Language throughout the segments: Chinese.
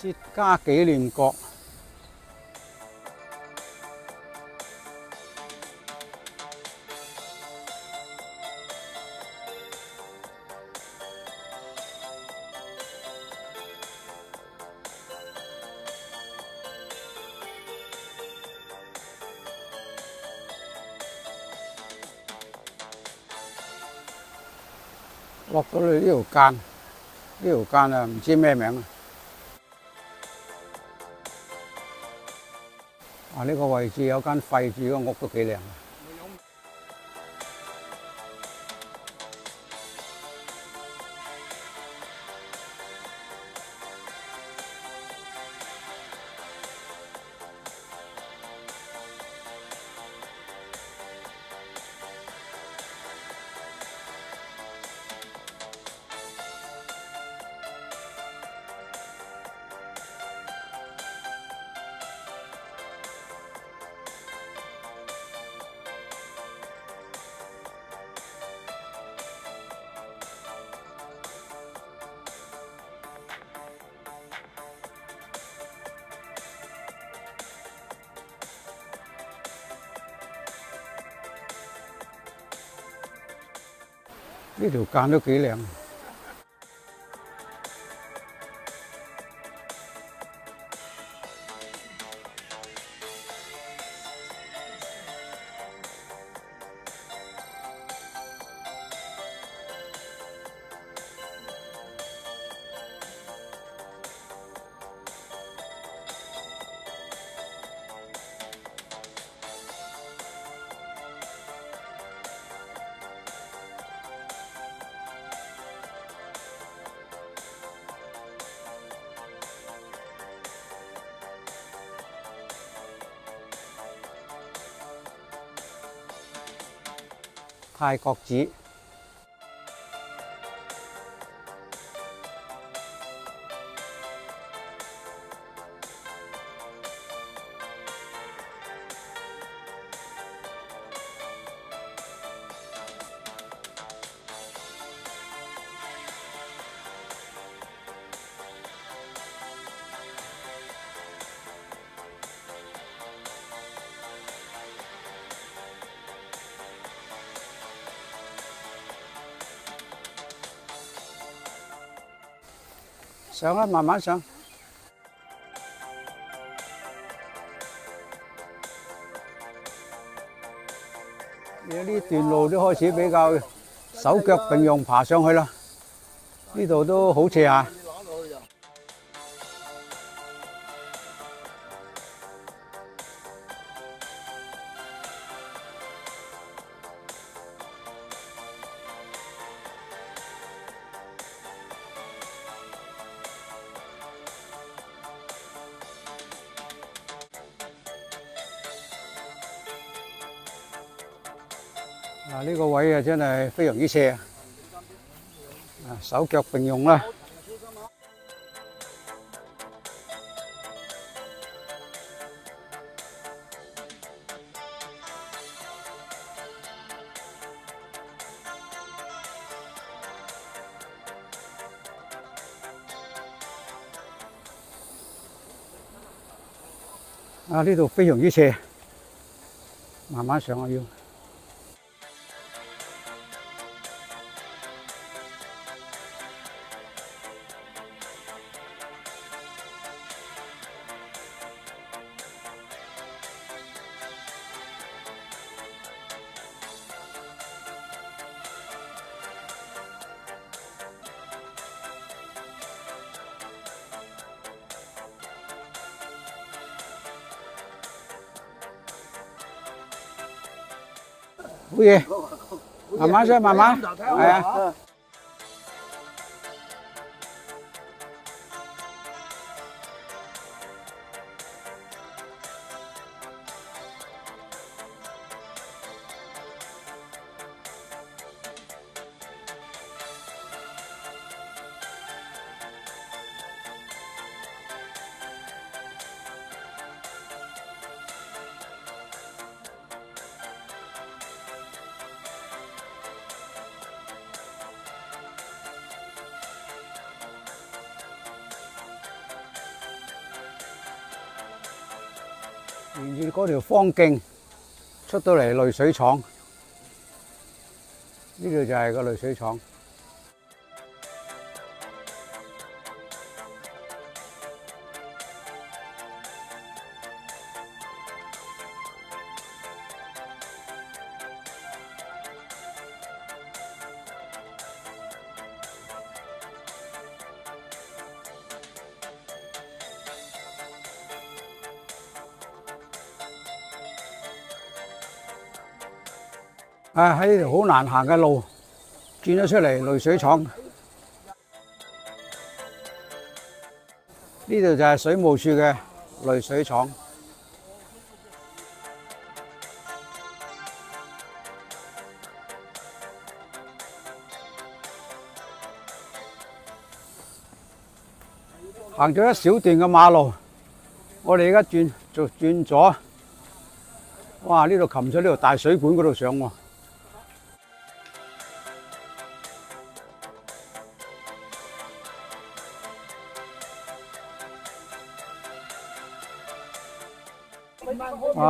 薛家紀念閣。落到去呢條間，呢條間啊唔知咩名啊！啊呢個位置有間廢住嘅屋都幾靚。呢條間都幾靚。泰國子。上啦，慢慢上。而呢段路都開始比較手腳並用爬上去啦，呢度都好斜下。啊！呢個位啊，真係非常之斜啊！手腳並用啦。啊！呢度非常之斜，慢慢上啊要。好嘢，慢慢说，慢慢，係沿住嗰条方径出到嚟滤水厂，呢度就系个滤水厂。啊！喺呢條好難行嘅路轉咗出嚟濾水廠，呢度就係水務處嘅濾水廠。行咗一小段嘅馬路，我哋而家轉就轉左，哇！呢度擒咗呢條大水管嗰度上喎。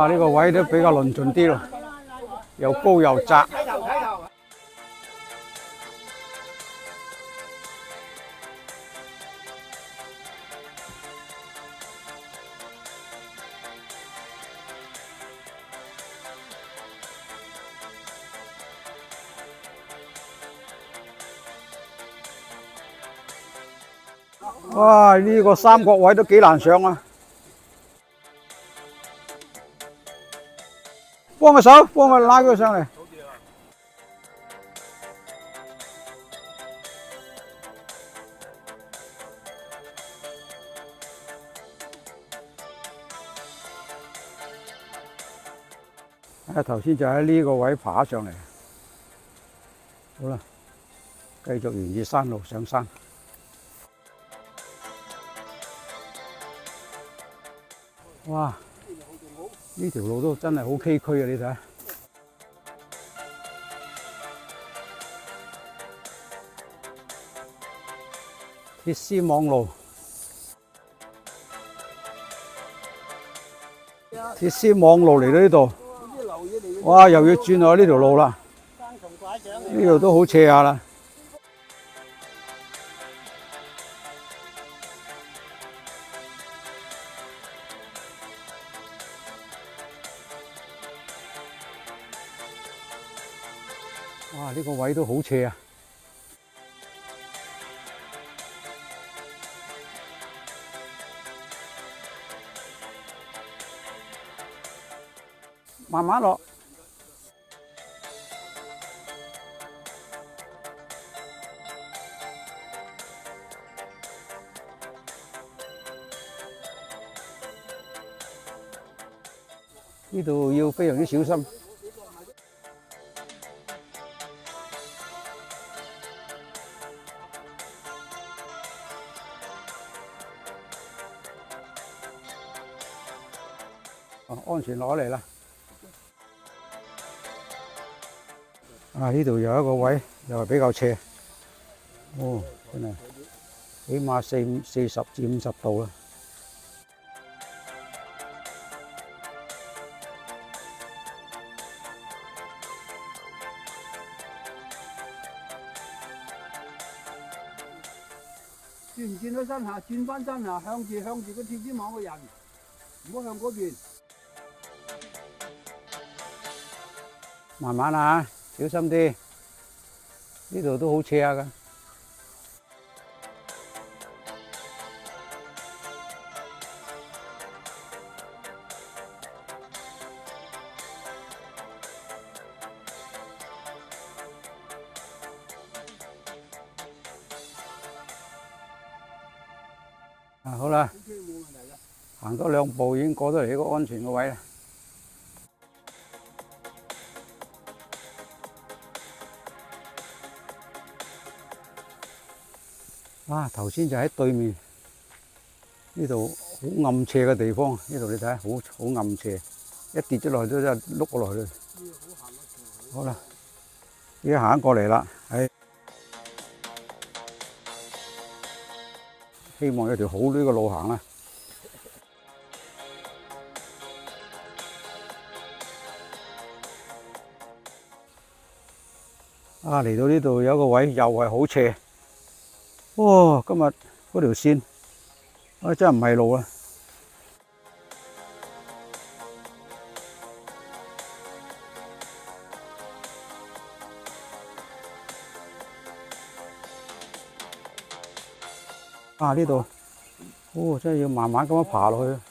啊！呢個位都比較論盡啲咯，又高又窄。哇！呢個三角位都幾難上啊！幫個手，幫我拉佢上嚟。啊，頭先就喺呢個位爬上嚟。好啦，繼續沿住山路上山。哇！呢條路都真係好崎嶇啊！你睇，鐵絲網路，鐵絲網路嚟到呢度，哇！又要轉落呢條路啦，呢度都好斜下啦。呢個位都好斜啊！慢慢落。呢度要非常之小心。安全攞嚟啦！啊，呢度有一個位，又係比較斜。哦，真係起碼四四十至五十度啦。轉唔轉到身下？轉翻身下，向住向住個鐵絲網嘅人，唔好向嗰邊。慢慢啊，小心啲，呢度都好斜㗎。啊，好啦，行多兩步已經過咗嚟呢個安全嘅位啦。头先就喺对面呢度好暗斜嘅地方，呢度你睇好好暗斜，一跌咗落去都真系碌过落去。好啦，依家行过嚟啦，希望有条好啲嘅路行啦。啊！嚟到呢度有个位又系好斜，哇！今日嗰條線啊真係唔係路啦〜啊！呢度，哦，真係要慢慢咁樣爬落去。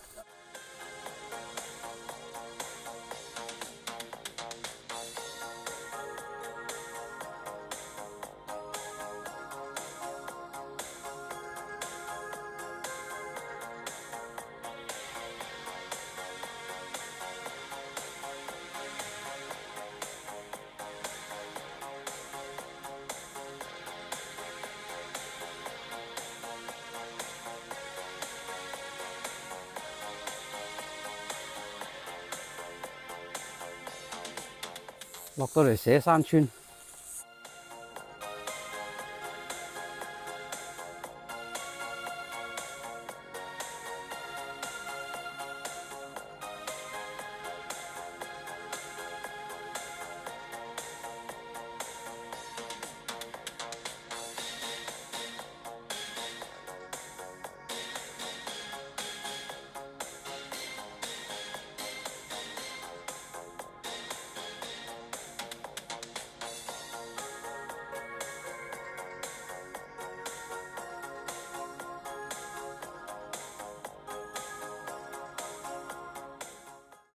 落到嚟寫山村。